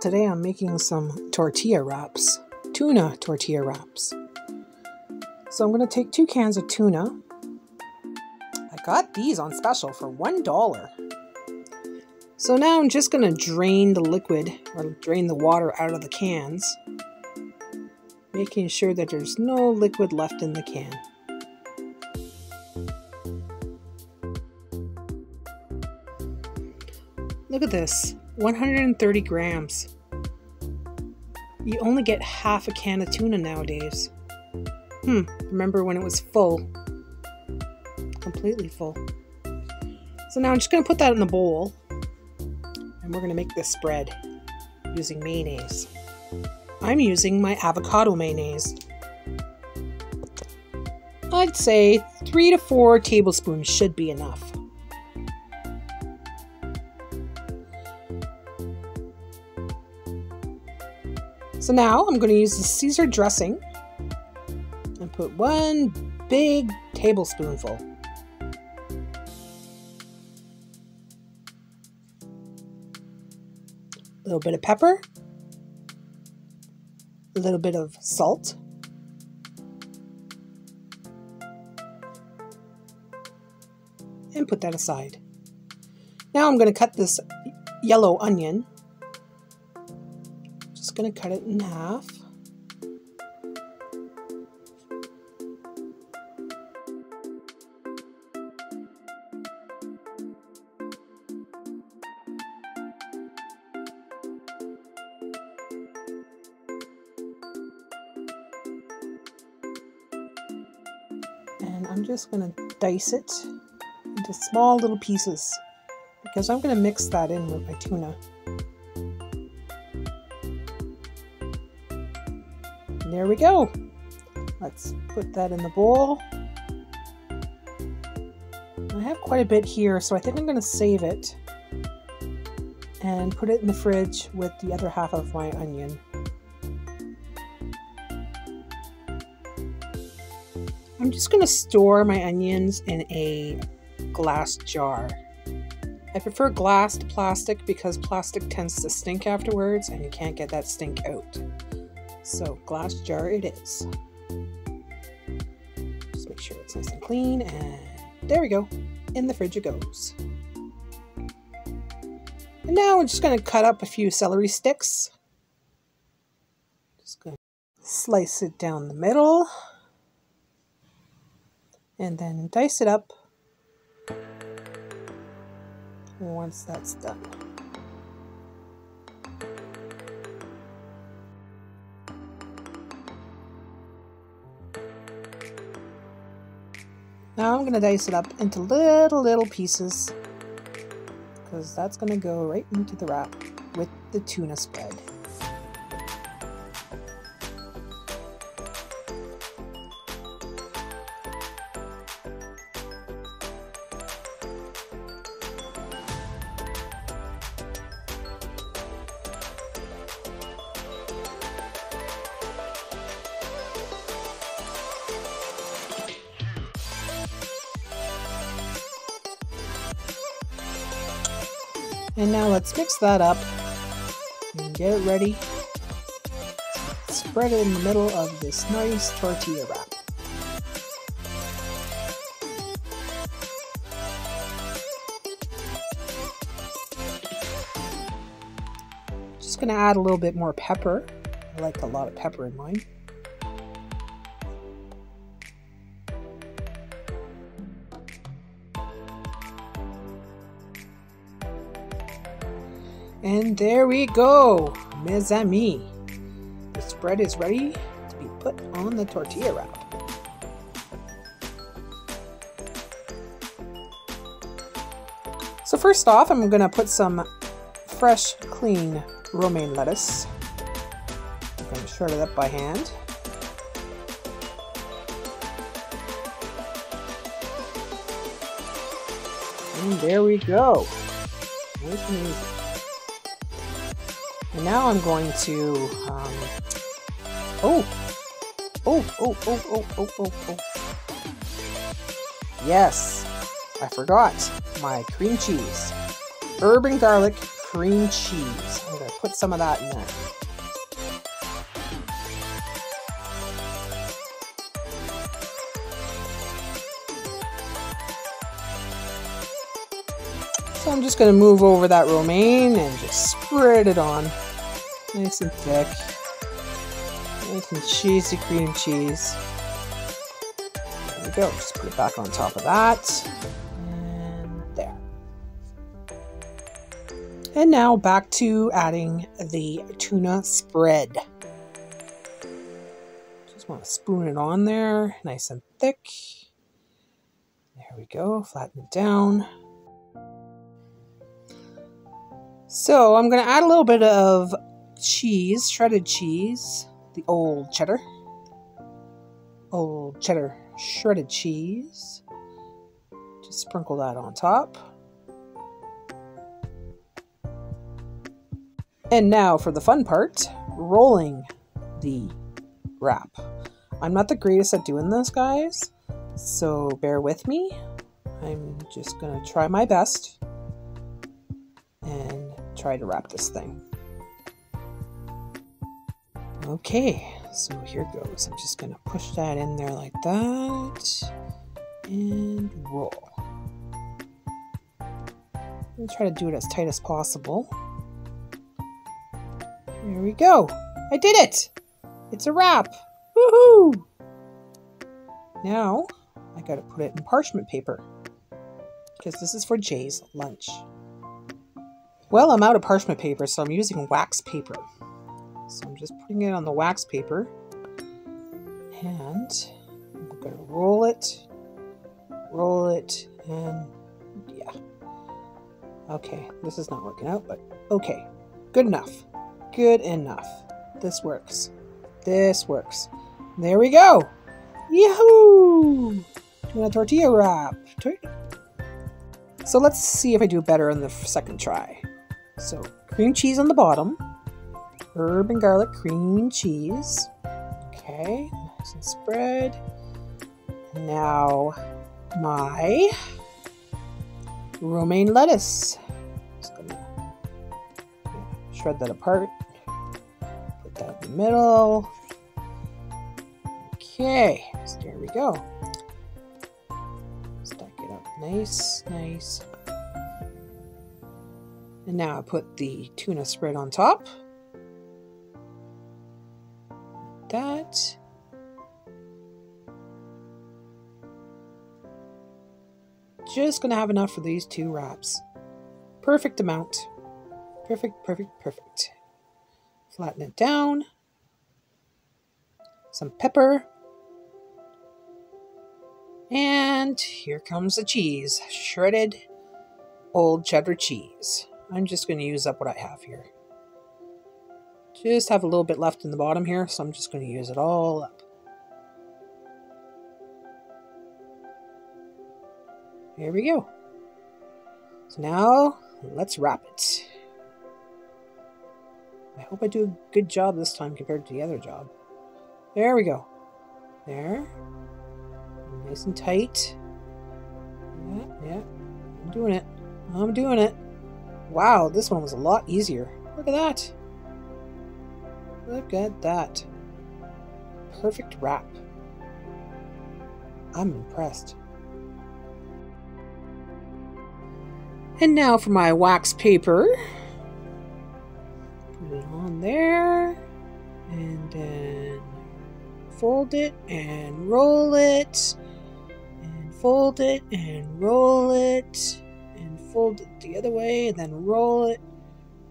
Today I'm making some tortilla wraps, tuna tortilla wraps. So I'm going to take two cans of tuna. I got these on special for $1. So now I'm just going to drain the liquid or drain the water out of the cans, making sure that there's no liquid left in the can. Look at this 130 grams. You only get half a can of tuna nowadays. Hmm, remember when it was full? Completely full. So now I'm just going to put that in the bowl and we're going to make this spread using mayonnaise. I'm using my avocado mayonnaise. I'd say three to four tablespoons should be enough. So now I'm going to use the Caesar dressing and put one big tablespoonful. A little bit of pepper, a little bit of salt, and put that aside. Now I'm going to cut this yellow onion going to cut it in half. And I'm just going to dice it into small little pieces because I'm going to mix that in with my tuna. There we go. Let's put that in the bowl. I have quite a bit here, so I think I'm going to save it and put it in the fridge with the other half of my onion. I'm just going to store my onions in a glass jar. I prefer glass to plastic because plastic tends to stink afterwards and you can't get that stink out. So glass jar it is. Just make sure it's nice and clean and there we go. In the fridge it goes. And now we're just going to cut up a few celery sticks. Just going to slice it down the middle. And then dice it up once that's done. Now I'm going to dice it up into little, little pieces because that's going to go right into the wrap with the tuna spread. And now let's mix that up and get it ready. Spread it in the middle of this nice tortilla wrap. Just gonna add a little bit more pepper. I like a lot of pepper in mine. And there we go, mes amis. The spread is ready to be put on the tortilla wrap. So first off, I'm going to put some fresh, clean romaine lettuce. I'm going to shred it up by hand. And there we go. Nice and easy. And now I'm going to, um, oh, oh, oh, oh, oh, oh, oh, oh. Yes, I forgot my cream cheese. Herb and garlic cream cheese. I'm to put some of that in there. So I'm just going to move over that romaine and just spread it on. Nice and thick. Nice and cheesy cream cheese. There we go. Just put it back on top of that. And there. And now back to adding the tuna spread. Just want to spoon it on there, nice and thick. There we go, flatten it down. So I'm going to add a little bit of cheese, shredded cheese, the old cheddar. Old cheddar shredded cheese. Just sprinkle that on top. And now for the fun part, rolling the wrap. I'm not the greatest at doing this, guys, so bear with me. I'm just going to try my best try to wrap this thing. Okay, so here goes. I'm just going to push that in there like that and roll. I'm try to do it as tight as possible. There we go. I did it! It's a wrap! Woohoo! Now, I gotta put it in parchment paper because this is for Jay's lunch. Well, I'm out of parchment paper, so I'm using wax paper. So I'm just putting it on the wax paper. And I'm going to roll it, roll it, and yeah. Okay, this is not working out, but okay. Good enough. Good enough. This works. This works. There we go. Yahoo! Doing a tortilla wrap. So let's see if I do better on the second try. So cream cheese on the bottom, herb and garlic cream cheese. Okay, nice and spread. Now my romaine lettuce. Just gonna shred that apart. Put that in the middle. Okay, so there we go. Stack it up nice, nice. And now I put the tuna spread on top. That. Just gonna have enough for these two wraps. Perfect amount. Perfect, perfect, perfect. Flatten it down. Some pepper. And here comes the cheese. Shredded old cheddar cheese. I'm just going to use up what I have here. Just have a little bit left in the bottom here, so I'm just going to use it all up. Here we go. So now, let's wrap it. I hope I do a good job this time compared to the other job. There we go. There. Nice and tight. Yeah, yeah. I'm doing it. I'm doing it. Wow, this one was a lot easier. Look at that. Look at that. Perfect wrap. I'm impressed. And now for my wax paper. Put it on there. And then fold it and roll it. And fold it and roll it fold it the other way and then roll it,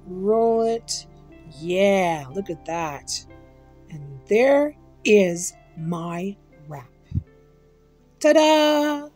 roll it. Yeah, look at that. And there is my wrap. Ta da!